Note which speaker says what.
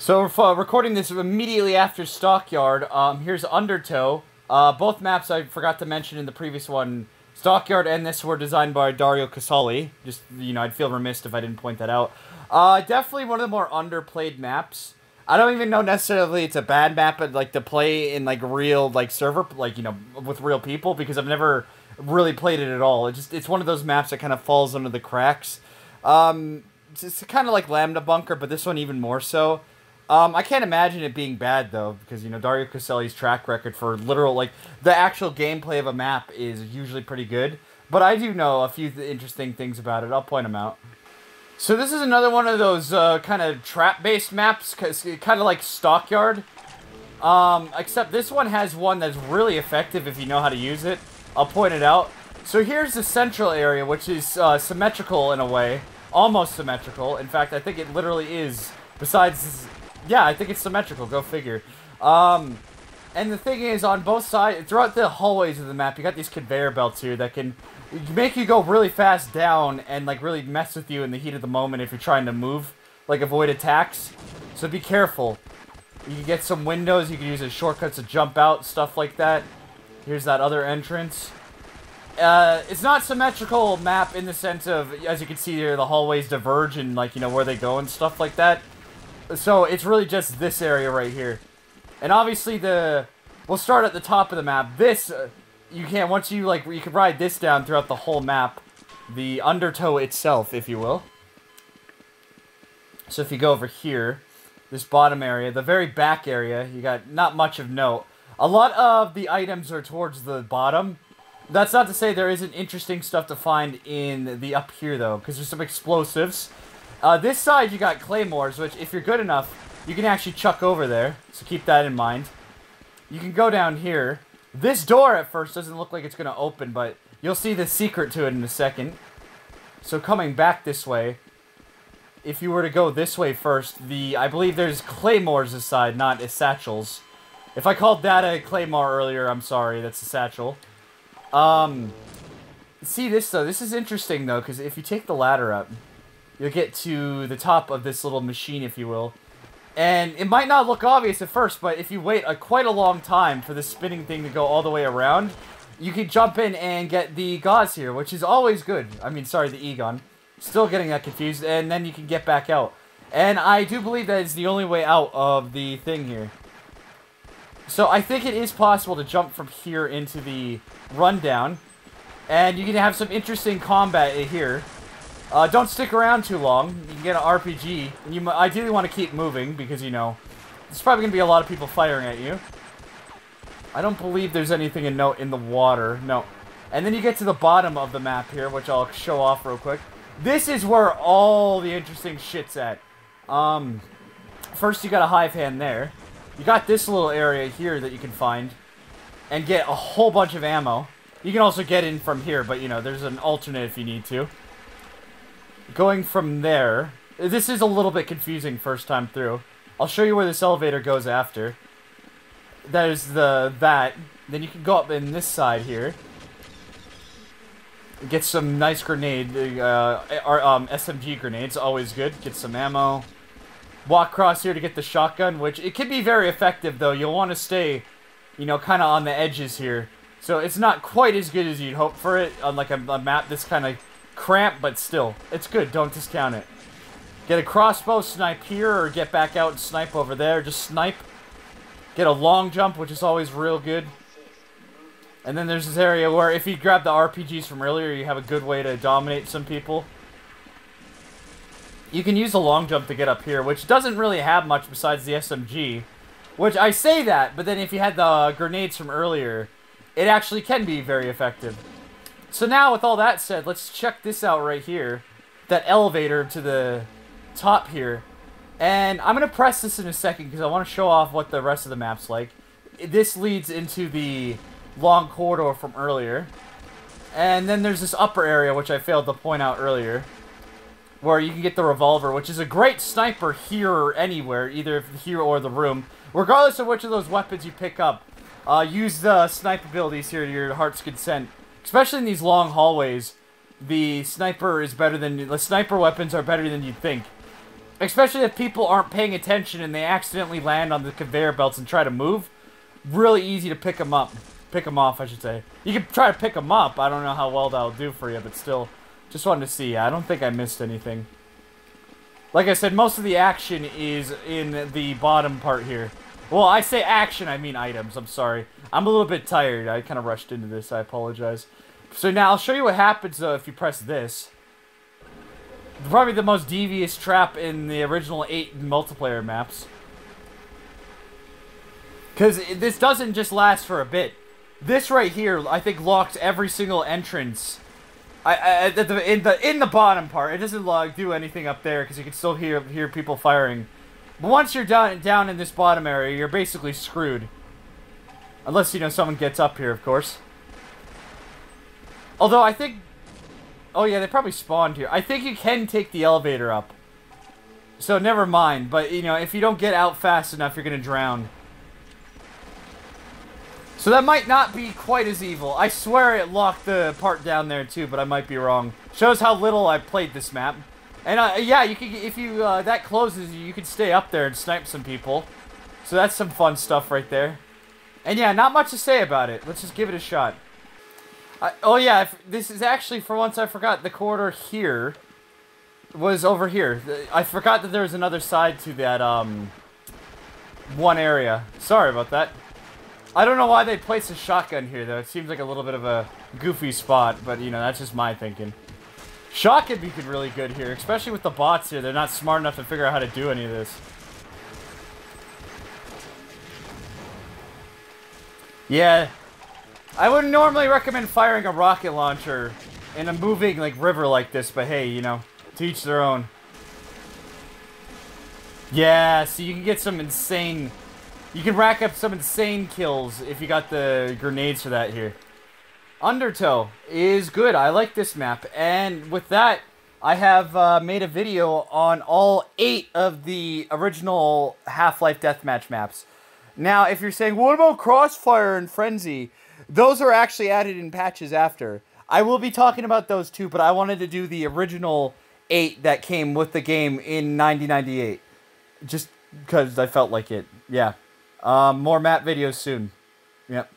Speaker 1: So uh, recording this immediately after Stockyard. Um, here's Undertow. Uh, both maps I forgot to mention in the previous one. Stockyard and this were designed by Dario Casali. Just, you know, I'd feel remiss if I didn't point that out. Uh, definitely one of the more underplayed maps. I don't even know necessarily it's a bad map, but like to play in like real like server, like you know, with real people because I've never really played it at all. It just it's one of those maps that kind of falls under the cracks. Um, it's, it's kind of like Lambda Bunker, but this one even more so. Um, I can't imagine it being bad though, because you know Dario Casali's track record for literal like the actual gameplay of a map is usually pretty good. But I do know a few th- interesting things about it. I'll point them out. So this is another one of those uh, kind of trap-based maps, kind of like Stockyard. Um, except this one has one that's really effective if you know how to use it. I'll point it out. So here's the central area, which is uh, symmetrical in a way. Almost symmetrical. In fact, I think it literally is. Besides, yeah, I think it's symmetrical. Go figure. Um, and the thing is, on both sides, throughout the hallways of the map, you got these conveyor belts here that can make you go really fast down and like really mess with you in the heat of the moment if you're trying to move, like avoid attacks. So be careful. You can get some windows, you can use as shortcuts to jump out, stuff like that. Here's that other entrance. Uh, it's not symmetrical map in the sense of, as you can see here, the hallways diverge and like, you know, where they go and stuff like that. So it's really just this area right here. And obviously the, we'll start at the top of the map. This, uh, you can't... once you like you can ride this down throughout the whole map, the undertow itself, if you will. So if you go over here, this bottom area, the very back area, you got not much of note. A lot of the items are towards the bottom. That's not to say there isn't interesting stuff to find in the up here though, because there's some explosives. Uh, this side you got claymores, which if you're good enough, you can actually chuck over there. So keep that in mind. You can go down here. This door at first doesn't look like it's going to open, but you'll see the secret to it in a second. So coming back this way, if you were to go this way first, the I believe there's claymores aside, not satchels. If I called that a claymore earlier, I'm sorry, that's a satchel. Um, see this though, this is interesting though, because if you take the ladder up, you'll get to the top of this little machine, if you will. And it might not look obvious at first, but if you wait a, quite a long time for the spinning thing to go all the way around, you can jump in and get the Gauss here, which is always good. I mean, sorry, the Egon. Still getting that confused, and then you can get back out. And I do believe that is the only way out of the thing here. So I think it is possible to jump from here into the rundown. And you can have some interesting combat here. Uh, don't stick around too long. You can get an RPG. You ideally want to keep moving because, you know, there's probably going to be a lot of people firing at you. I don't believe there's anything in note in the water. No. And then you get to the bottom of the map here, which I'll show off real quick. This is where all the interesting shit's at. Um, first you got a Hivehand there. You got this little area here that you can find and get a whole bunch of ammo. You can also get in from here, but you know, there's an alternate if you need to going from there, this is a little bit confusing first time through. I'll show you where this elevator goes after. There's the that. Then you can go up in this side here. Get some nice grenade, uh, or, um, SMG grenades, always good. Get some ammo. Walk across here to get the shotgun, which it can be very effective though. You'll want to stay, you know, kind of on the edges here. So it's not quite as good as you'd hope for it on like a, a map this kind of Cramp, but still, it's good. Don't discount it. Get a crossbow, snipe here, or get back out and snipe over there. Just snipe. Get a long jump, which is always real good. And then there's this area where if you grab the RPGs from earlier, you have a good way to dominate some people. You can use the long jump to get up here, which doesn't really have much besides the SMG. Which, I say that, but then if you had the grenades from earlier, it actually can be very effective. So now, with all that said, let's check this out right here. That elevator to the top here. And I'm going to press this in a second because I want to show off what the rest of the map's like. This leads into the long corridor from earlier. And then there's this upper area, which I failed to point out earlier. Where you can get the revolver, which is a great sniper here or anywhere, either here or the room. Regardless of which of those weapons you pick up, uh, use the snipe abilities here to your heart's consent especially in these long hallways, the sniper is better than the sniper weapons are better than you'd think. Especially if people aren't paying attention and they accidentally land on the conveyor belts and try to move. Really easy to pick them up. Pick them off, I should say. You can try to pick them up. I don't know how well that'll do for you, but still. Just wanted to see. I don't think I missed anything. Like I said, most of the action is in the bottom part here. Well, I say action, I mean items. I'm sorry. I'm a little bit tired. I kind of rushed into this. I apologize. So now I'll show you what happens uh, if you press this. Probably the most devious trap in the original 8 multiplayer maps. Because this doesn't just last for a bit. This right here, I think, locks every single entrance. I, I in the in the bottom part, it doesn't log do anything up there because you can still hear hear people firing. But once you're down down in this bottom area, you're basically screwed. Unless you know someone gets up here, of course. Although I think Oh yeah, they probably spawned here. I think you can take the elevator up. So never mind, but you know, if you don't get out fast enough, you're gonna drown. So that might not be quite as evil. I swear it locked the part down there too, but I might be wrong. Shows how little I played this map. And uh, yeah, you can if you uh, that closes, you can stay up there and snipe some people. So that's some fun stuff right there. And yeah, not much to say about it. Let's just give it a shot. I, oh yeah, this is actually for once I forgot the corridor here was over here. I forgot that there was another side to that um one area. Sorry about that. I don't know why they placed a shotgun here though. It seems like a little bit of a goofy spot, but you know, that's just my thinking. Shotgun could be really good here, especially with the bots here. They're not smart enough to figure out how to do any of this. Yeah, I wouldn't normally recommend firing a rocket launcher in a moving like river like this, but hey, you know, to each their own. Yeah, so you can get some insane... You can rack up some insane kills if you got the grenades for that here. Undertow is good. I like this map. And with that, I have uh, made a video on all eight of the original Half-Life Deathmatch maps. Now, if you're saying, what about Crossfire and Frenzy? Those are actually added in patches after. I will be talking about those too, but I wanted to do the original eight that came with the game in 1998. Just because I felt like it. Yeah. Um, more map videos soon. Yep.